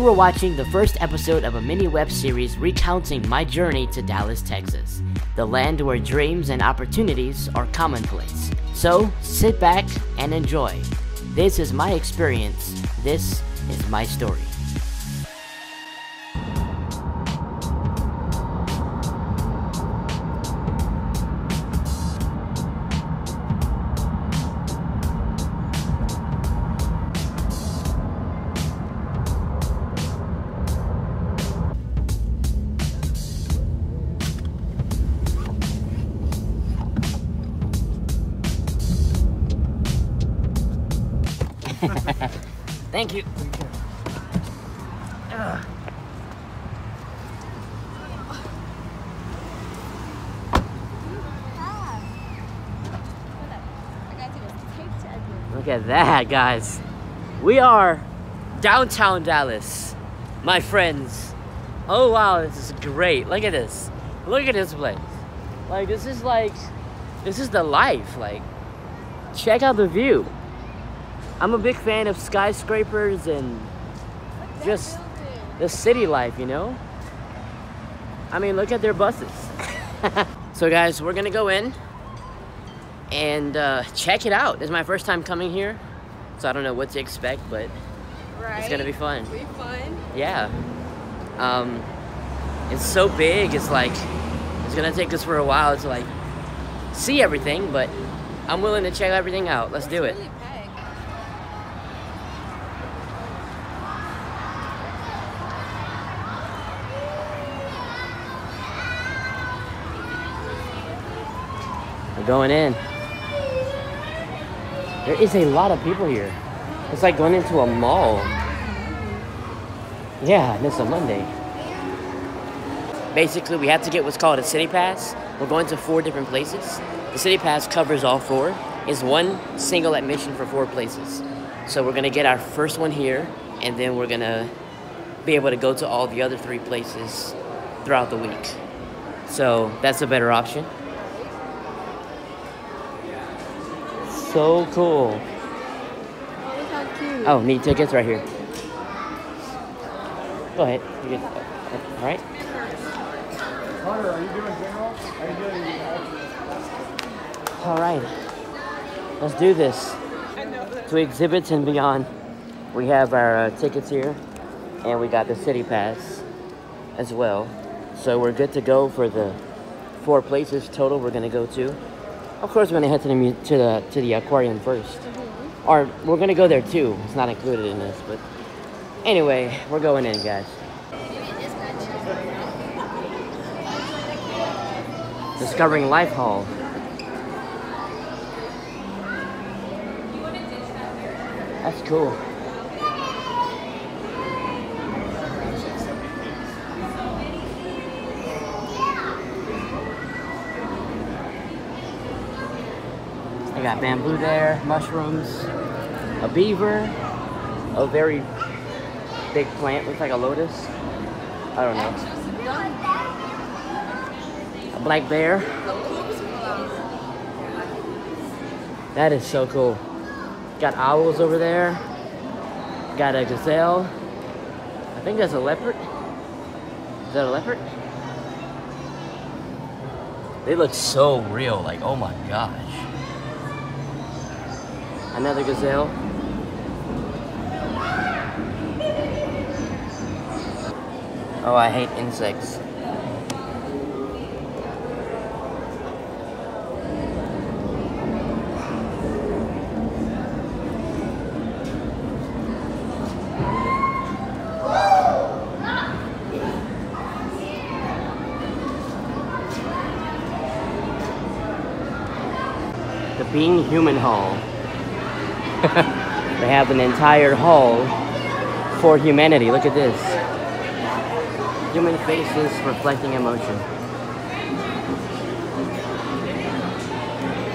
You are watching the first episode of a mini web series recounting my journey to Dallas, Texas, the land where dreams and opportunities are commonplace. So sit back and enjoy. This is my experience. This is my story. Look at that, guys. We are downtown Dallas, my friends. Oh wow, this is great. Look at this. Look at this place. Like this is like, this is the life. Like, check out the view. I'm a big fan of skyscrapers and just the city life, you know? I mean, look at their buses. so guys, we're gonna go in and uh, check it out. It's my first time coming here, so I don't know what to expect, but Right. it's gonna be fun. Be fun. Yeah. Um, it's so big, it's like, it's gonna take us for a while to like see everything, but I'm willing to check everything out. Let's do it. Really. We're going in. There is a lot of people here. It's like going into a mall. Yeah, and it's a Monday. Basically, we have to get what's called a city pass. We're going to four different places. The city pass covers all four. It's one single admission for four places. So we're gonna get our first one here, and then we're gonna be able to go to all the other three places throughout the week. So that's a better option. So cool. Oh, look. Oh, need tickets right here. Go ahead. You get, all right. Hunter, are you doing general? Are you doing All right. Let's do this. To exhibits and beyond. We have our uh, tickets here, and we got the city pass as well. So we're good to go for the four places total we're gonna go to. Of course, we're gonna head to the to the to the aquarium 1st mm-hmm. or we're gonna go there too. It's not included in this, but anyway, we're going in, guys. Discovering Life Hall. That's cool. I got bamboo there, mushrooms, a beaver, a very big plant, looks like a lotus. I don't know. A black bear. That is so cool. Got owls over there. Got a gazelle. I think that's a leopard. Is that a leopard? They look so real, like oh my gosh. Another gazelle. Oh, I hate insects. The Being Human Hall. They have an entire hall for humanity. Look at this. Human faces reflecting emotion.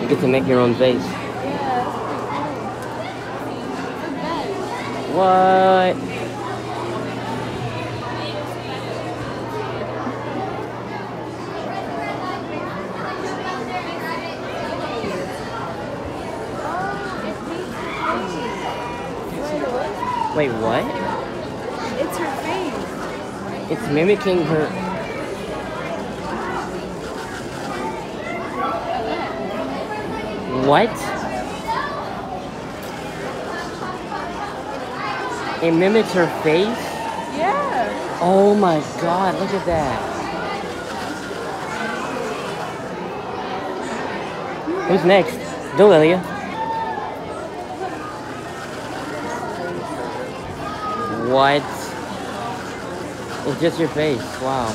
You get to make your own face. What? Wait, what? It's her face. It's mimicking her. What? It mimics her face? Yeah. Oh my god, look at that. Who's next? Go, Lilia. What? It's just your face. Wow.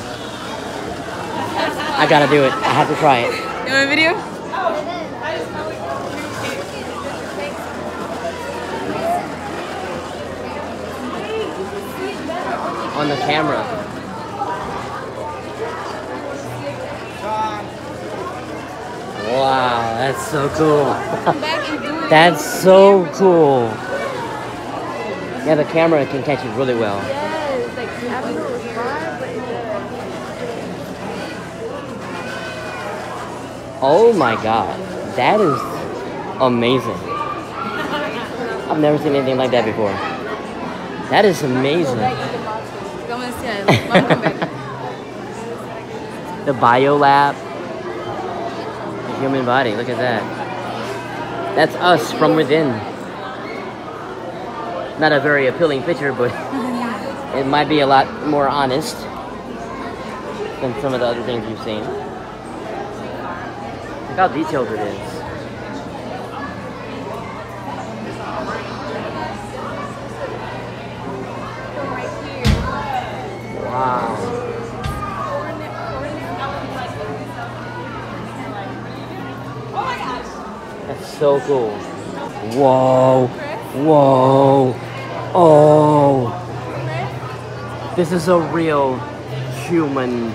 I gotta do it. I have to try it. You want a video? On the camera. Wow, that's so cool. Come back and do it. That's so cool. Yeah, the camera can catch it really well. Yes, like I don't know it but it Oh my god, that is amazing. I've never seen anything like that before. That is amazing. Come and see it. Mom, come back. The bio lab. The human body, look at that. That's us from within. Not a very appealing picture, but it might be a lot more honest than some of the other things you've seen. Look how detailed it is. Wow. That's so cool. Whoa. Whoa. Oh. This is a real human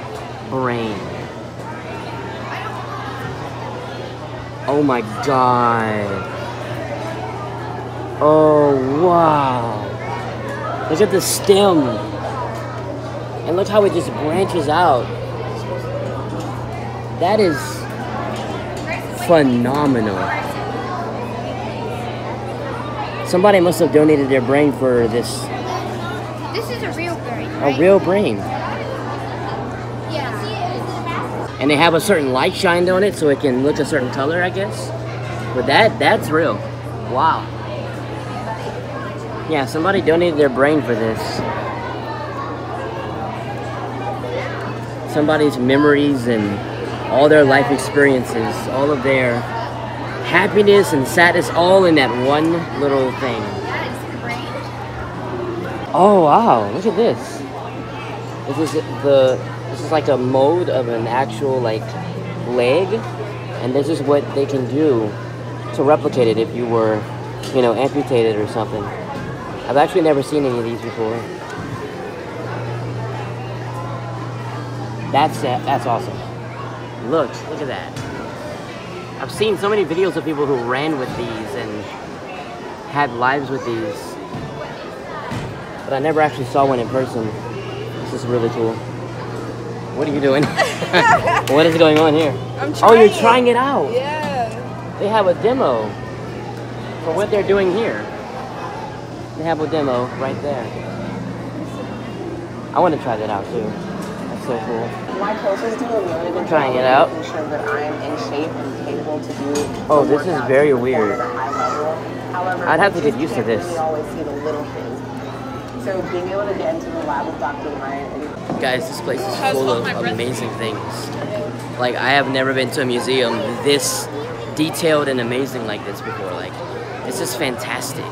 brain. Oh my god. Oh wow. Look at the stem. And look how it just branches out. That is phenomenal. Somebody must have donated their brain for this This is a real brain, a real brain. Yeah. And they have a certain light shined on it so it can look a certain color, I guess. But that that's real. Wow. Yeah, somebody donated their brain for this. Somebody's memories and all their life experiences, all of their happiness and sadness all in that one little thing. Oh wow, look at this. This is the this is like a mode of an actual like leg and this is what they can do to replicate it if you were, you know, amputated or something. I've actually never seen any of these before. That's that's awesome. Look, look at that. I've seen so many videos of people who ran with these and had lives with these but I never actually saw one in person. This is really cool. What are you doing? what is going on here? I'm Oh, you're trying trying it out. Yeah. They have a demo for what they're doing here. They have a demo right there. I want to try that out too. That's so cool. My coaches do a really good Trying job it of out. making sure that I'm in shape and capable to do. Oh, the Oh, this is very weird. At a high level. However, I'd have to get used to this. Really always see the little things. So being able to get into the lab with Dr. Ryan Guys, this place is full of amazing things. Like I have never been to a museum this detailed and amazing like this before. Like this is fantastic.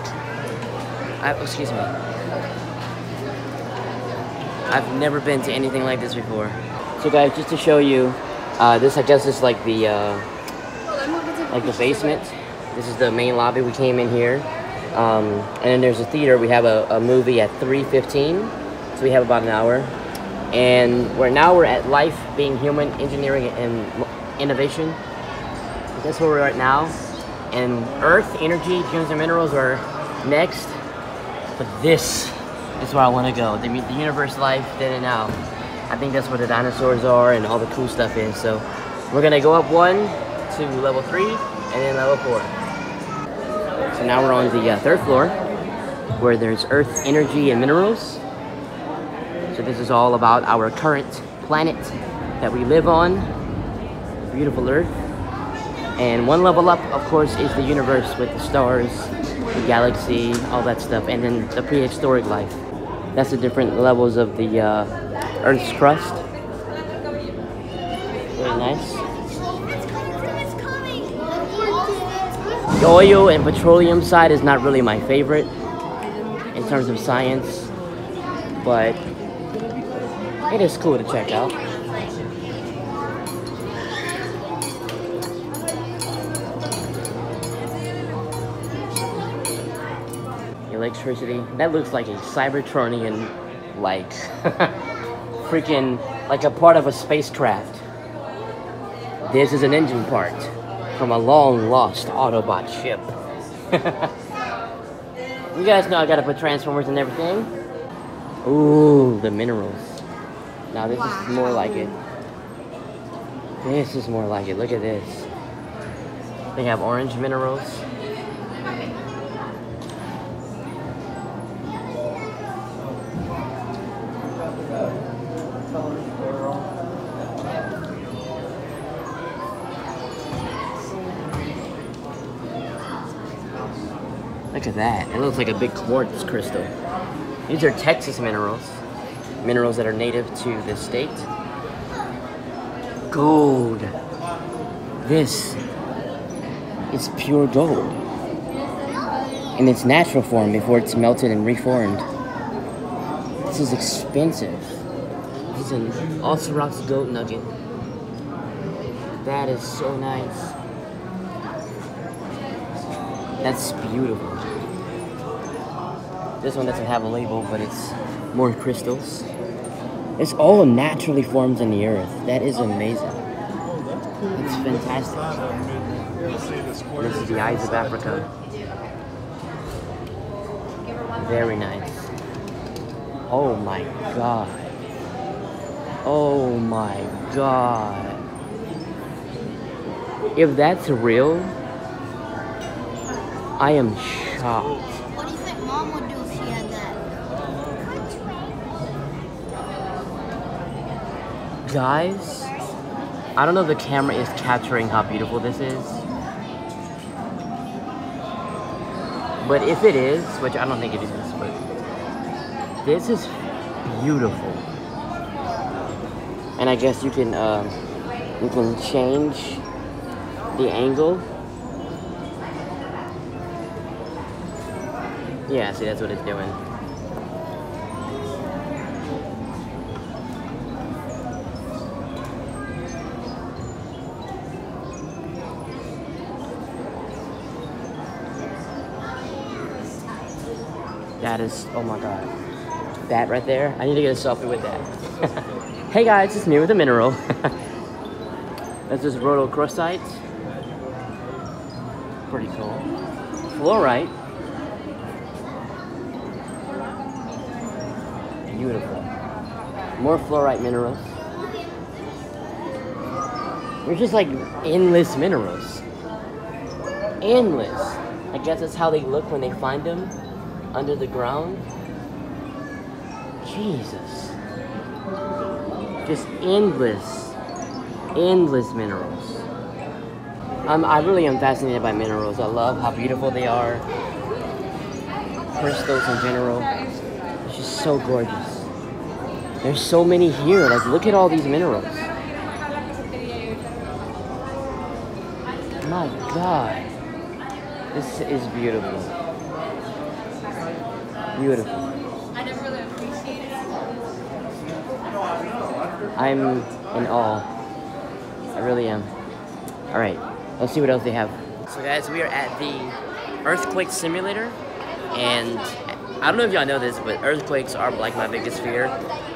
I, excuse me. I've never been to anything like this before. So guys, just to show you, uh, this I guess is like the uh, like the basement. This is the main lobby. We came in here, um, and then there's a theater. We have a, a movie at 3:15, so we have about an hour. And we're now we're at Life Being Human, Engineering and Innovation. That's where we're at now. And Earth, Energy, Gems and Minerals are next. But this is where I want to go. The, the universe, life, then and now. I think that's where the dinosaurs are and all the cool stuff is. So we're gonna go up one to level three and then level four. So now we're on the uh, third floor where there's Earth, Energy, and Minerals. So this is all about our current planet that we live on. Beautiful Earth. And one level up, of course, is the universe with the stars, the galaxy, all that stuff, and then the prehistoric life. That's the different levels of the uh, Earth's crust. Very nice. The oil and petroleum side is not really my favorite in terms of science, but it is cool to check out. Electricity. That looks like a Cybertronian, like, freaking, like a part of a spacecraft. This is an engine part from a long lost Autobot ship. you guys know I gotta put transformers and everything. Ooh, the minerals. Now this is more like it. This is more like it. Look at this. They have orange minerals. Look at that. It looks like a big quartz crystal. These are Texas minerals. Minerals that are native to the state. Gold. This is pure gold. In its natural form before it's melted and reformed. This is expensive. This is an rocks gold nugget. That is so nice. That's beautiful. This one doesn't have a label, but it's more crystals. It's all naturally formed in the earth. That is amazing. It's fantastic. This is the eyes of Africa. Very nice. Oh my god. Oh my god. If that's real, I am shocked. Guys, I don't know if the camera is capturing how beautiful this is. But if it is, which I don't think it is, but this is beautiful. And I guess you can uh, you can change the angle. Yeah, see that's what it's doing. That is, oh my god. That right there, I need to get a selfie with that. hey guys, it's me with a mineral. That's just rhodochrosite. Pretty cool. Fluorite. Beautiful. More fluorite minerals. They're just like endless minerals. Endless. I guess that's how they look when they find them under the ground. Jesus. Just endless, endless minerals. Um, I really am fascinated by minerals. I love how beautiful they are. Crystals in general. It's just so gorgeous. There's so many here. Like, look at all these minerals. My God. This is beautiful. Beautiful. I'm in awe. I really am. Alright, let's see what else they have. So guys, we are at the earthquake simulator and I don't know if y'all know this, but earthquakes are like my biggest fear.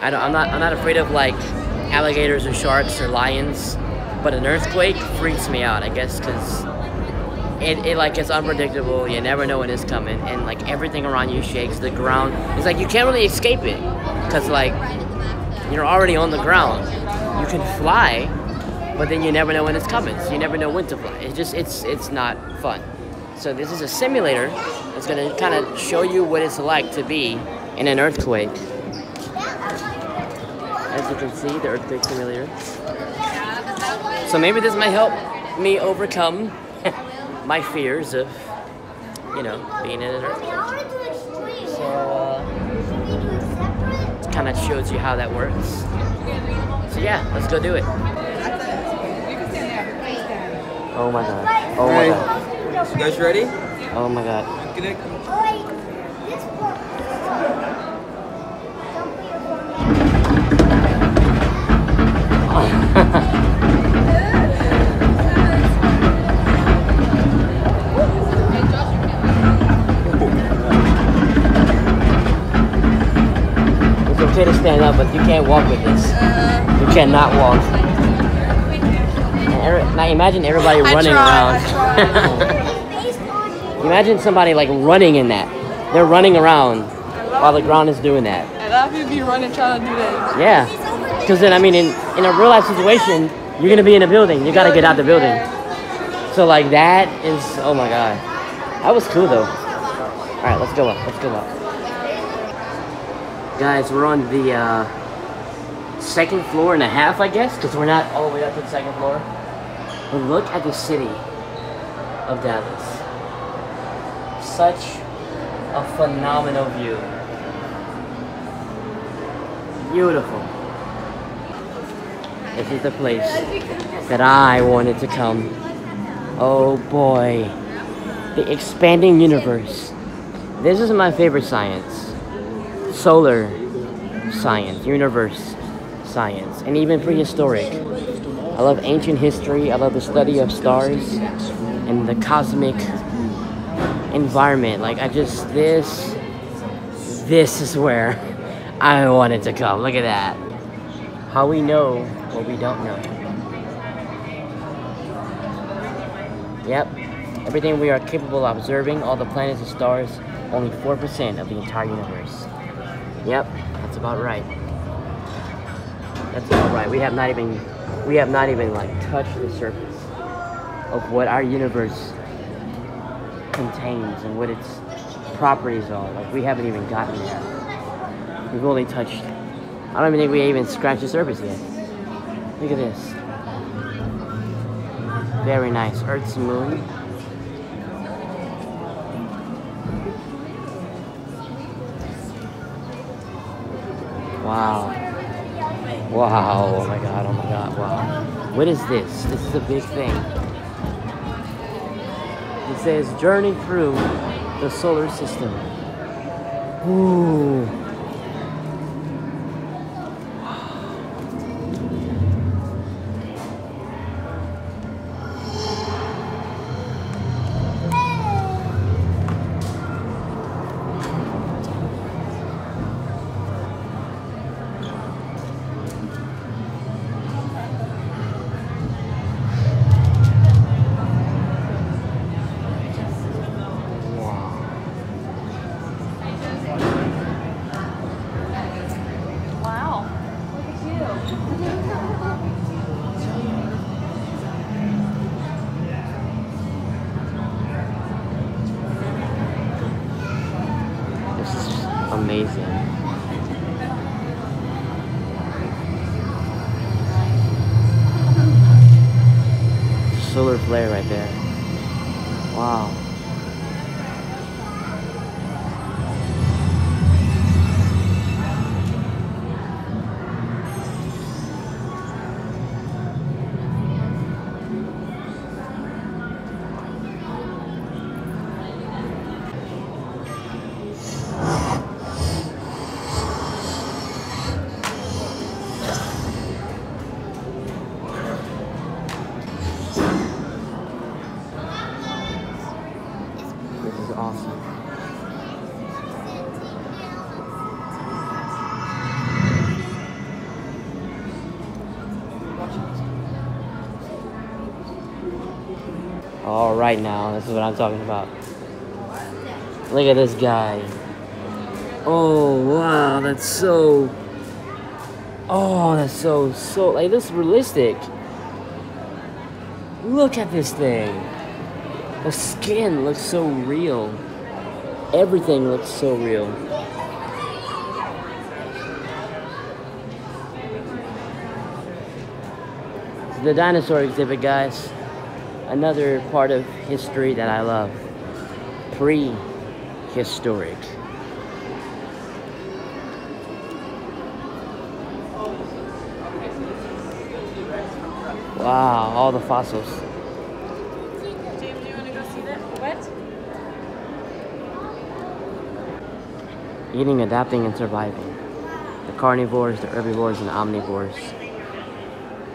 I don't, I'm not I'm not afraid of like alligators or sharks or lions, but an earthquake freaks me out, I guess, because it, it like it's unpredictable. You never know when it's coming, and like everything around you shakes. The ground, it's like you can't really escape it, cause like you're already on the ground. You can fly, but then you never know when it's coming. So you never know when to fly. It's just it's it's not fun. So this is a simulator that's gonna kind of show you what it's like to be in an earthquake. As you can see, the earthquake simulator. So maybe this might help me overcome my fears of, you know, being in an earthquake. I want to do extreme. So uh, Should we do it separate? kind of shows you how that works. So yeah, let's go do it. Oh my god. Oh my god. You guys ready? Oh my god. Oh, okay to stand up, but you can't walk with this. You cannot walk. Now imagine everybody running around. Face on. imagine somebody like running in that. They're running around while the ground is doing that. Of people be running trying to do that. Yeah. Because then, I mean, in, in a real life situation, you're going to be in a building. You got to get out the building. So, like, that is, oh my God. That was cool, though. All right, let's go up. Let's go up. Guys, we're on the uh, second floor and a half, I guess, because we're not all the way up to the second floor. But look at the city of Dallas. Such a phenomenal view. Beautiful. This is the place that I wanted to come. Oh boy. The expanding universe. This is my favorite science. Solar science, universe science, and even prehistoric. I love ancient history. I love the study of stars and the cosmic environment. Like I just this this is where I wanted to come. Look at that. How we know what we don't know. Yep. Everything we are capable of observing, all the planets and stars, only 4% of the entire universe. Yep, that's about right. That's about right. We have not even we have not even like touched the surface of what our universe contains and what its properties are. Like we haven't even gotten there. We've only touched I don't even think we even scratched the surface yet. Look at this. Very nice. Earth's moon. Wow. Wow. Oh my god. Oh my god. Wow. What is this? This is a big thing. It says journey through the solar system. Ooh. All right, now this is what I'm talking about. Look at this guy. Oh wow, that's so. Oh, that's so so like this is realistic. Look at this thing. The skin looks so real. Everything looks so real. the dinosaur exhibit, guys. Another part of history that I love. Prehistoric. Wow, all the fossils. James, you want to go see that? What? Eating, adapting, and surviving. The carnivores, the herbivores, and the omnivores.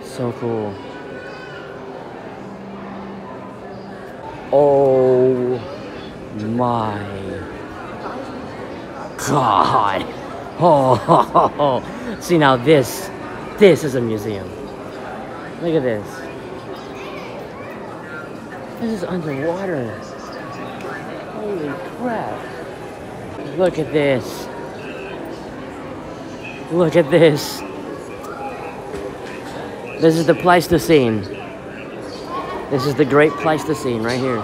So cool. Oh my god. Oh, see now this, this is a museum. Look at this. This is underwater. Holy crap. Look at this. Look at this. This is the Pleistocene. This is the Great Pleistocene right here.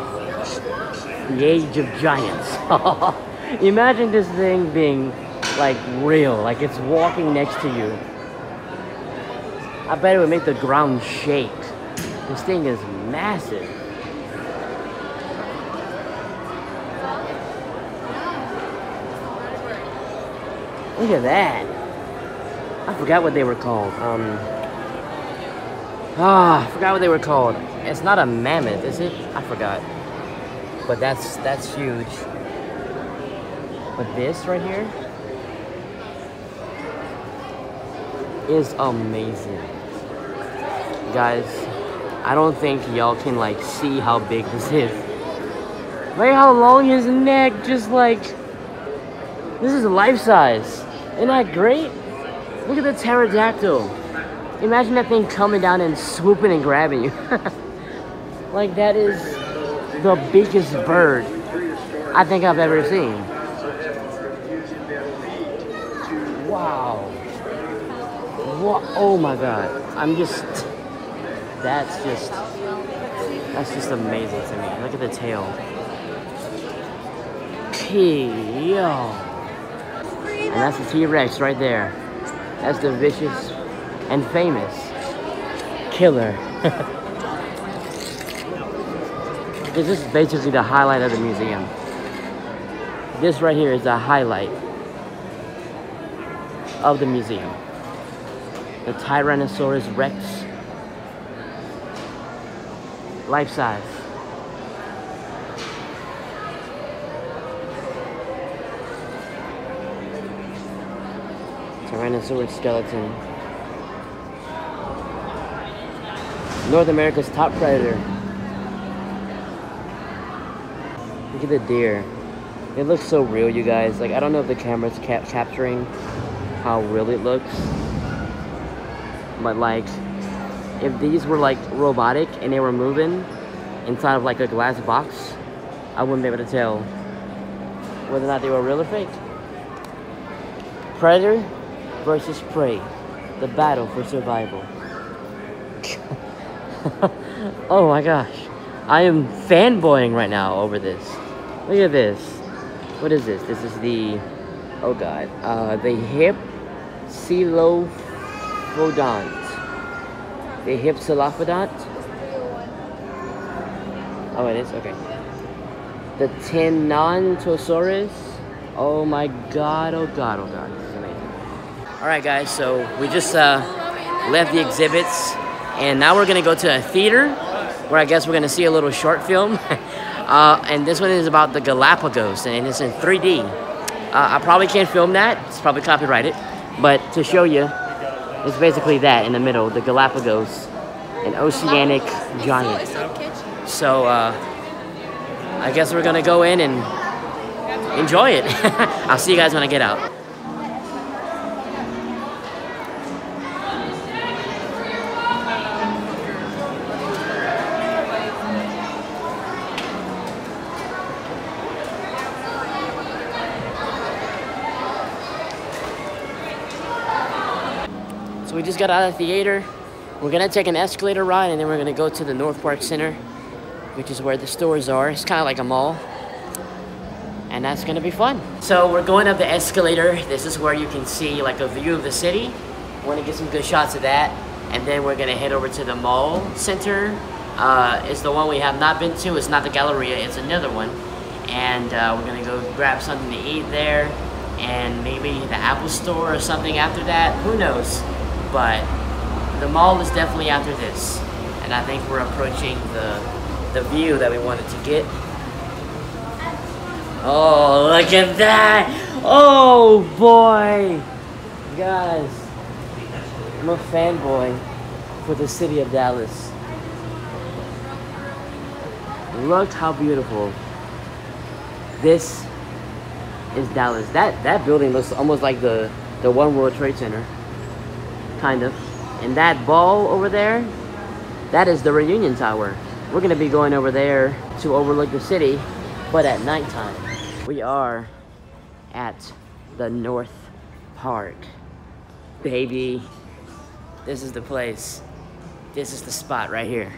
The Age of Giants. Imagine this thing being like real, like it's walking next to you. I bet it would make the ground shake. This thing is massive. Look at that. I forgot what they were called. Um. Ah, I forgot what they were called. It's not a mammoth, is it? I forgot. But that's that's huge. But this right here is amazing. Guys, I don't think y'all can like see how big this is. Look how long his neck just like this is life size. Isn't that great? Look at the pterodactyl. Imagine that thing coming down and swooping and grabbing you. like that is the biggest bird I think I've ever seen. Wow. What? Oh my god. I'm just. That's just. That's just amazing to me. Look at the tail. Yo. And that's the T-Rex right there. That's the vicious and famous killer. this is basically the highlight of the museum. This right here is the highlight of the museum. The Tyrannosaurus Rex. Life size. Tyrannosaurus skeleton. North America's top predator. Look at the deer. It looks so real, you guys. Like, I don't know if the camera's cap capturing how real it looks. But, like, if these were, like, robotic and they were moving inside of, like, a glass box, I wouldn't be able to tell whether or not they were real or fake. Predator versus prey. The battle for survival. oh my gosh. I am fanboying right now over this. Look at this. What is this? This is the, oh god, uh, the hip Silophodont. The hip Hypsilophodont. Oh, it is? Okay. The Tenontosaurus. Oh my god, oh god, oh god. This is amazing. Alright guys, so we just uh, left the exhibits and now we're gonna go to a theater where I guess we're gonna see a little short film. uh, and this one is about the Galapagos and it's in 3D. Uh, I probably can't film that, it's probably copyrighted. But to show you, it's basically that in the middle, the Galapagos, an oceanic giant. So uh, I guess we're gonna go in and enjoy it. I'll see you guys when I get out. Just got out of the theater. We're gonna take an escalator ride and then we're gonna go to the NorthPark Center, which is where the stores are. It's kind of like a mall. And that's gonna be fun. So we're going up the escalator. This is where you can see like a view of the city. We're gonna get some good shots of that. and then we're gonna head over to the mall center. Uh, it's the one we have not been to. It's not the Galleria. It's another one, and uh, we're gonna go grab something to eat there, and maybe the Apple Store or something after that. Who knows? But the mall is definitely after this, and I think we're approaching the the view that we wanted to get. Oh, look at that! Oh boy, guys, I'm a fanboy for the city of Dallas. Look how beautiful. This is Dallas. That that building looks almost like the the One World Trade Center, kind of. And that ball over there, that is the Reunion Tower. We're gonna be going over there to overlook the city, but at nighttime. We are at the North Park. Baby, this is the place. This is the spot right here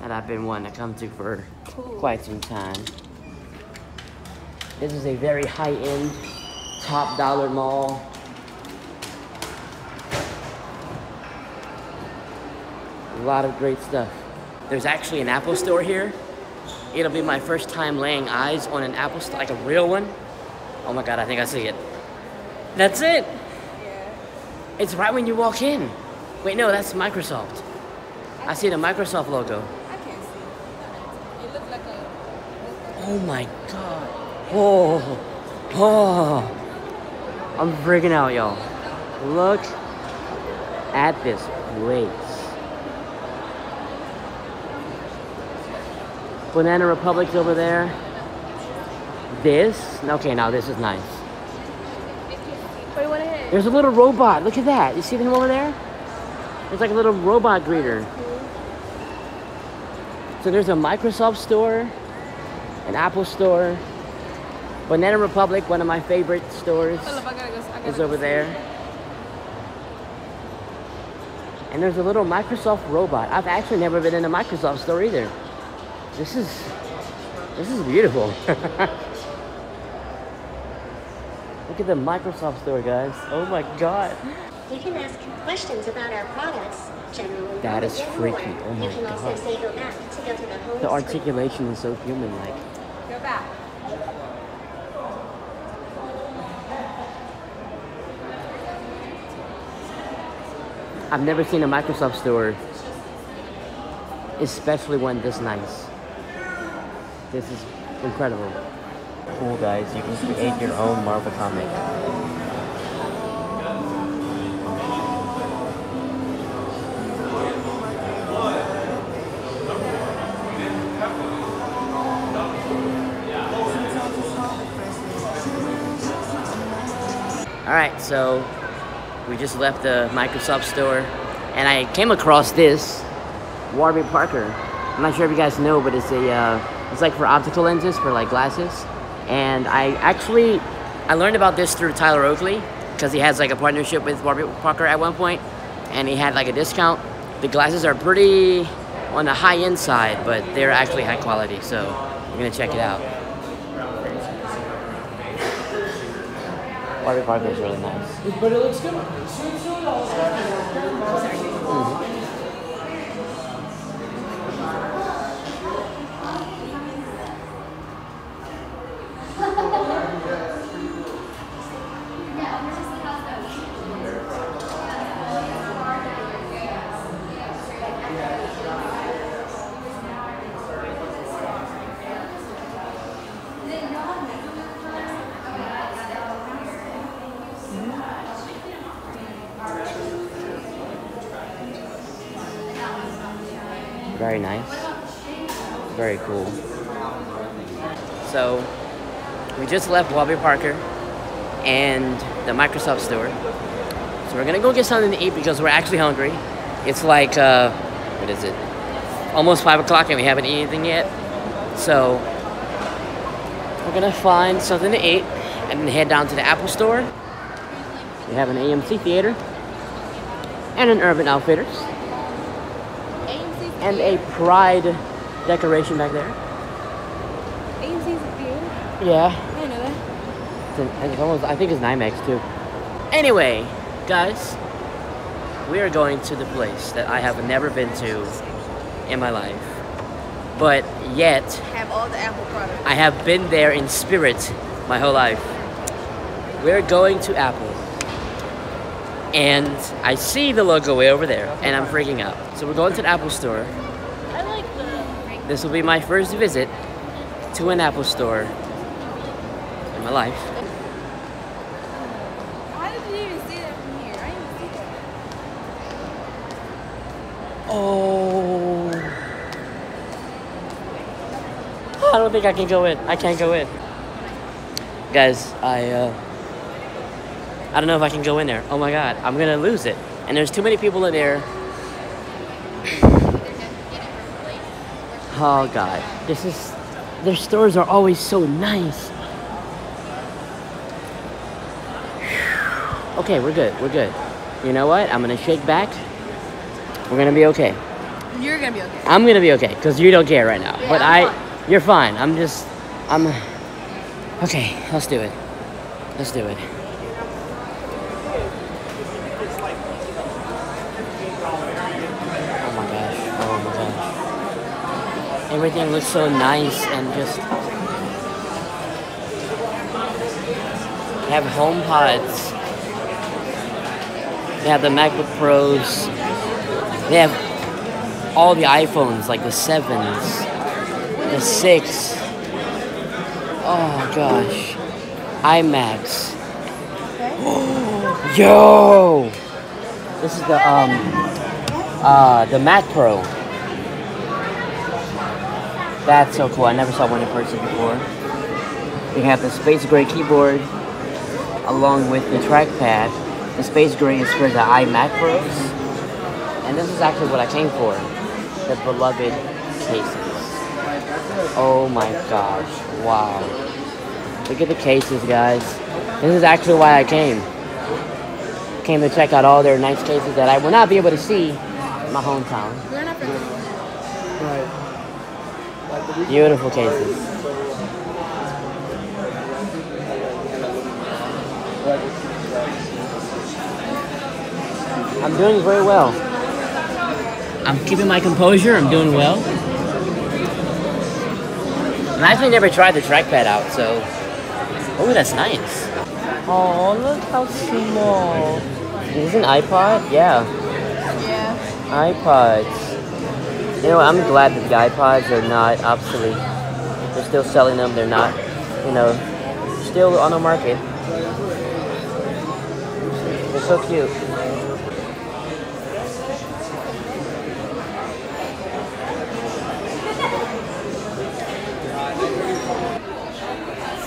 that I've been wanting to come to for quite some time. This is a very high-end, top dollar mall. A lot of great stuff. There's actually an Apple store here. It'll be my first time laying eyes on an Apple store, like a real one. Oh my god, I think I see it. That's it. Yeah. It's right when you walk in. Wait, no, that's Microsoft. I see the Microsoft logo. I can't see. It looks like a. Oh my god. Oh. Oh. I'm freaking out, y'all. Look at this place. Banana Republic's over there. This? Okay, now this is nice. Wait, what ahead? There's a little robot. Look at that. You see him over there? It's like a little robot greeter. So there's a Microsoft store, an Apple store, Banana Republic, one of my favorite stores, Hold up, I gotta go. Is over there. And there's a little Microsoft robot. I've actually never been in a Microsoft store either. This is this is beautiful. Look at the Microsoft store, guys. Oh my god. You can ask questions about our products, generally. That is freaky. more. Oh my You can also God. say go back to go to the home The screen. articulation is so human like. Go back. I've never seen a Microsoft store, especially one this nice. This is incredible. Cool, guys. You can create your own Marvel comic. All right, so we just left the Microsoft store, and I came across this Warby Parker. I'm not sure if you guys know, but it's a uh, it's like for optical lenses for like glasses. And I actually I learned about this through Tyler Oakley because he has like a partnership with Warby Parker at one point, and he had like a discount. The glasses are pretty on the high end side, but they're actually high quality. So we're gonna check it out. Warby Parker is really nice. But it looks good. Very just left Warby Parker and the Microsoft store. So we're gonna go get something to eat because we're actually hungry. It's like, uh, what is it? Almost five o'clock and we haven't eaten anything yet. So, we're gonna find something to eat and then head down to the Apple store. We have an AMC theater and an Urban Outfitters AMC's and a Pride decoration back there. AMC's view. Yeah, I didn't know that. It's, almost. I think it's NYMEX too. Anyway, guys, we are going to the place that I have never been to in my life. But yet, Have all the Apple products. I have been there in spirit my whole life. We're going to Apple. And I see the logo way over there, and I'm freaking out. So we're going to the Apple store. I like the. This will be my first visit to an Apple store in my life. I don't think I can go in. I can't go in. Guys, I uh I don't know if I can go in there. Oh my god, I'm gonna lose it. And there's too many people in there. Oh god. This is their stores are always so nice. Okay, we're good. We're good. You know what? I'm gonna shake back. We're gonna be okay. You're gonna be okay. I'm gonna be okay because you don't care right now. Yeah, but I'm I, you're fine. I'm just, I'm. Okay, let's do it. Let's do it. Oh my gosh! Oh my gosh! Everything looks so nice and just. They have HomePods. They have the MacBook Pros. They have all the iPhones, like the sevens, the six. Oh gosh, iMacs. Yo, this is the um uh the Mac Pro. That's so cool. I never saw one in person before. They have the space gray keyboard along with the trackpad. The space gray is for the iMac Pros. And this is actually what I came for. The beloved cases. Oh my gosh. Wow. Look at the cases, guys. This is actually why I came. Came to check out all their nice cases that I will not be able to see in my hometown. We're not gonna. Beautiful cases. I'm doing very well. I'm keeping my composure. I'm doing well. And I actually never tried the trackpad out, so. Oh, that's nice. Oh, look how small. Is this an iPod? Yeah, Yeah. iPods. You know, I'm glad that the iPods are not obsolete. They're still selling them. They're not, you know, still on the market. They're so cute.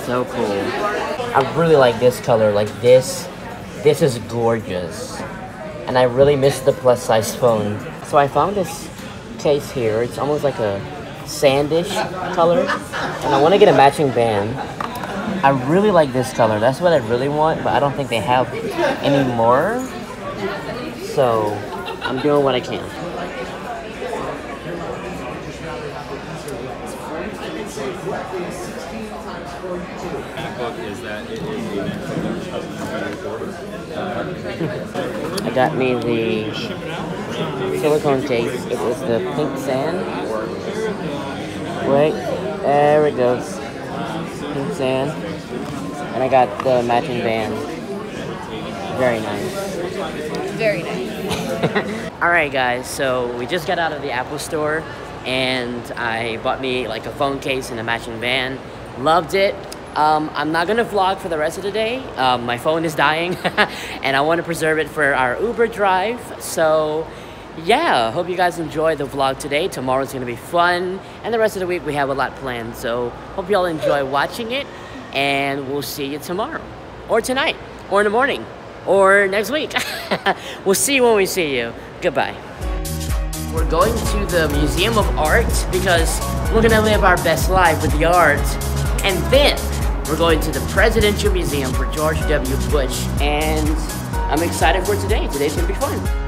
So cool. I really like this color. Like this, this is gorgeous. And I really miss the plus size phone. So I found this case here. It's almost like a sandish color. And I want to get a matching band. I really like this color. That's what I really want, but I don't think they have any more. So I'm doing what I can. MacBook is that it is a MacBook of the I got me the silicone case. It was the pink sand. Wait, there it goes. Pink sand. And I got the matching band. Very nice. Very nice. Alright guys, so we just got out of the Apple store and I bought me like a phone case and a matching band. Loved it. Um, I'm not gonna vlog for the rest of the day. Um, my phone is dying and I want to preserve it for our Uber drive. So yeah, hope you guys enjoy the vlog today. Tomorrow's gonna be fun and the rest of the week we have a lot planned. So hope y'all enjoy watching it and we'll see you tomorrow or tonight or in the morning or next week. we'll see you when we see you. Goodbye. We're going to the Museum of Art because we're gonna live our best life with the art. And then we're going to the Presidential Museum for George W. Bush. And I'm excited for today. Today's gonna be fun.